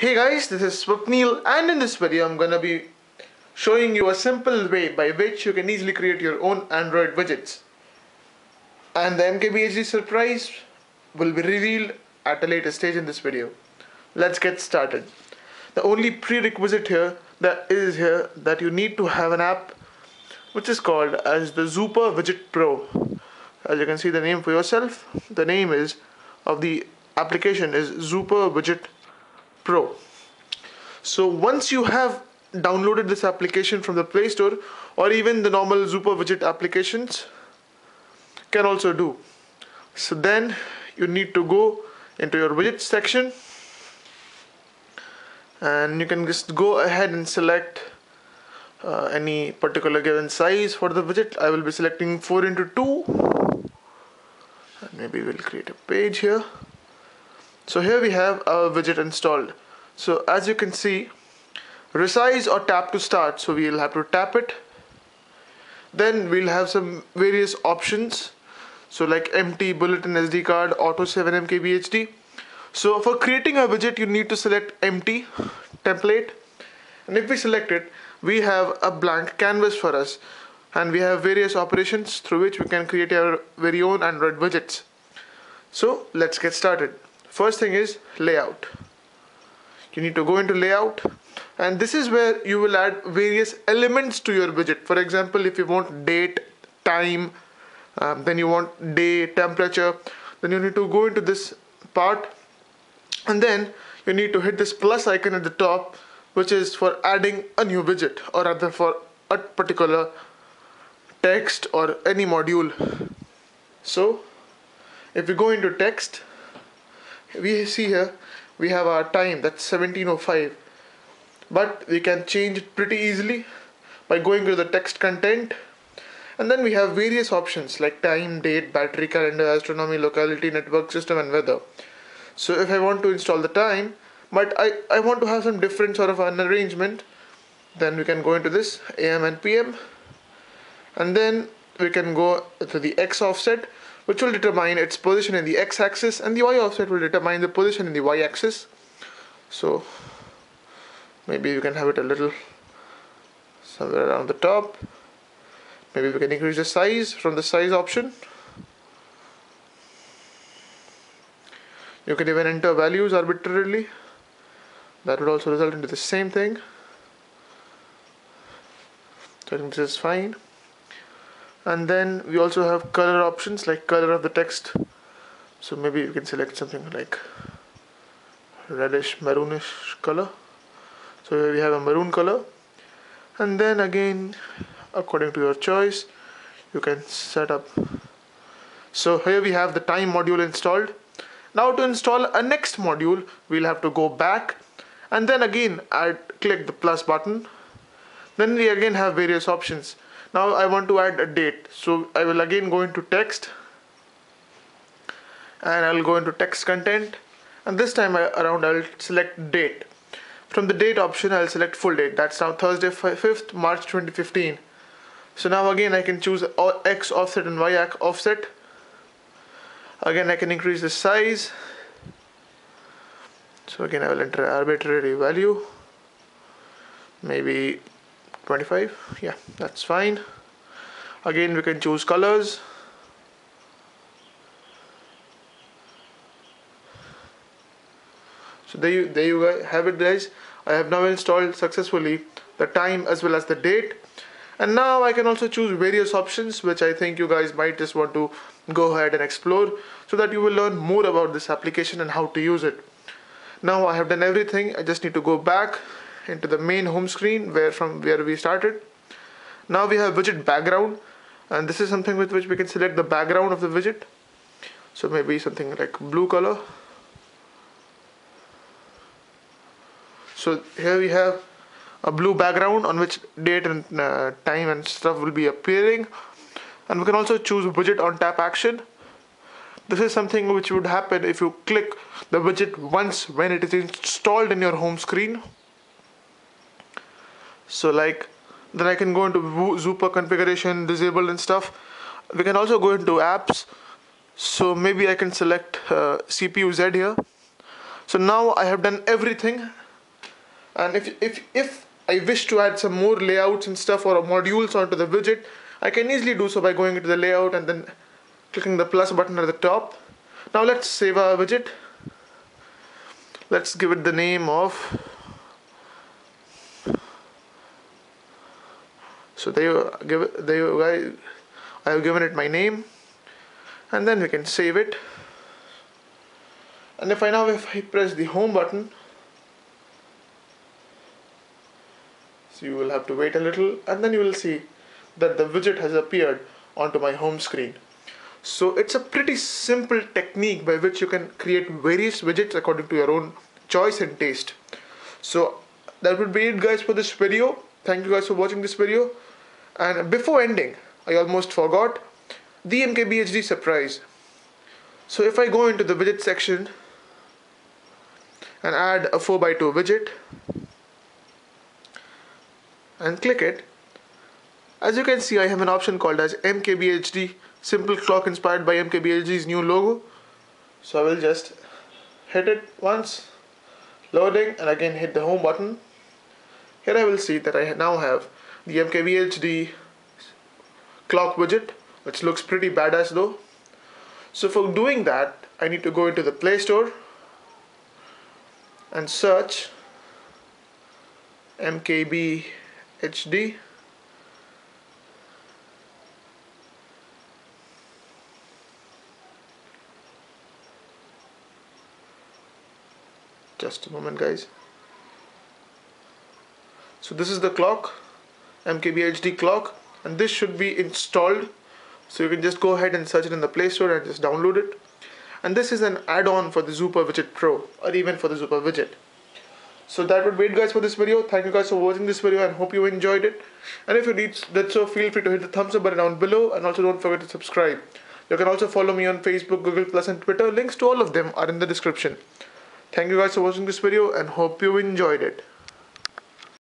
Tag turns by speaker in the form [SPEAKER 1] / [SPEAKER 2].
[SPEAKER 1] Hey guys, this is Swapneel and in this video I'm gonna be showing you a simple way by which you can easily create your own Android widgets. And the MKBHD surprise will be revealed at a later stage in this video. Let's get started. The only prerequisite here that is here that you need to have an app which is called as the Zooper Widget Pro. As you can see the name for yourself, the name is of the application is Zooper Widget Pro. So once you have downloaded this application from the Play Store or even the normal Zooper Widget applications can also do. So then you need to go into your widget section and you can just go ahead and select uh, any particular given size for the widget. I will be selecting 4 into 2 and maybe we'll create a page here. So here we have our widget installed. So as you can see, resize or tap to start. So we'll have to tap it. Then we'll have some various options. So like empty, built-in SD card, auto 7 MKBHD. So for creating a widget, you need to select empty template. And if we select it, we have a blank canvas for us. And we have various operations through which we can create our very own Android widgets. So let's get started first thing is layout. You need to go into layout. And this is where you will add various elements to your widget for example if you want date time um, then you want day temperature then you need to go into this part. And then you need to hit this plus icon at the top which is for adding a new widget or rather for a particular text or any module. So if you go into text we see here we have our time that's 1705 but we can change it pretty easily by going to the text content. And then we have various options like time date battery calendar astronomy locality network system and weather. So if I want to install the time but I, I want to have some different sort of an arrangement then we can go into this AM and PM and then we can go to the X offset which will determine its position in the x-axis and the y-offset will determine the position in the y-axis. So maybe you can have it a little somewhere around the top. Maybe we can increase the size from the size option. You can even enter values arbitrarily. That would also result into the same thing. So I think this is fine and then we also have color options like color of the text. So maybe you can select something like reddish maroonish color. So here we have a maroon color. And then again according to your choice you can set up. So here we have the time module installed. Now to install a next module we'll have to go back and then again add click the plus button. Then we again have various options now I want to add a date. So I will again go into text. And I'll go into text content. And this time around I'll select date. From the date option I'll select full date. That's now Thursday 5th March 2015 so now again I can choose X offset and Y offset. Again I can increase the size. So again I will enter arbitrary value. Maybe 25 yeah that's fine. Again we can choose colors. So there you there you have it guys. I have now installed successfully the time as well as the date. And now I can also choose various options which I think you guys might just want to go ahead and explore so that you will learn more about this application and how to use it. Now I have done everything. I just need to go back into the main home screen where from where we started. Now we have widget background and this is something with which we can select the background of the widget. So maybe something like blue color. So here we have a blue background on which date and uh, time and stuff will be appearing. And we can also choose widget on tap action. This is something which would happen if you click the widget once when it is installed in your home screen so like then I can go into Zooper configuration disabled and stuff. We can also go into apps. So maybe I can select uh, CPU Z here. So now I have done everything. And if if if I wish to add some more layouts and stuff or modules onto the widget I can easily do so by going into the layout and then clicking the plus button at the top. Now let's save our widget. Let's give it the name of so there you give guys I have given it my name and then we can save it. And if I now if I press the home button so you will have to wait a little and then you will see that the widget has appeared onto my home screen. So it's a pretty simple technique by which you can create various widgets according to your own choice and taste. So that would be it guys for this video. Thank you guys for watching this video and before ending I almost forgot the MKBHD surprise. So if I go into the widget section and add a 4x2 widget and click it as you can see I have an option called as MKBHD simple clock inspired by MKBHD's new logo. So I will just hit it once loading and again hit the home button. Here I will see that I now have the MKBHD clock widget which looks pretty badass though. So for doing that I need to go into the Play Store and search MKBHD just a moment guys. So this is the clock MKBHD clock and this should be installed. So you can just go ahead and search it in the Play Store and just download it. And this is an add-on for the Zooper Widget Pro or even for the Zooper Widget. So that would be it guys for this video. Thank you guys for watching this video and hope you enjoyed it. And if you did so feel free to hit the thumbs up button down below and also don't forget to subscribe. You can also follow me on Facebook Google Plus and Twitter. Links to all of them are in the description. Thank you guys for watching this video and hope you enjoyed it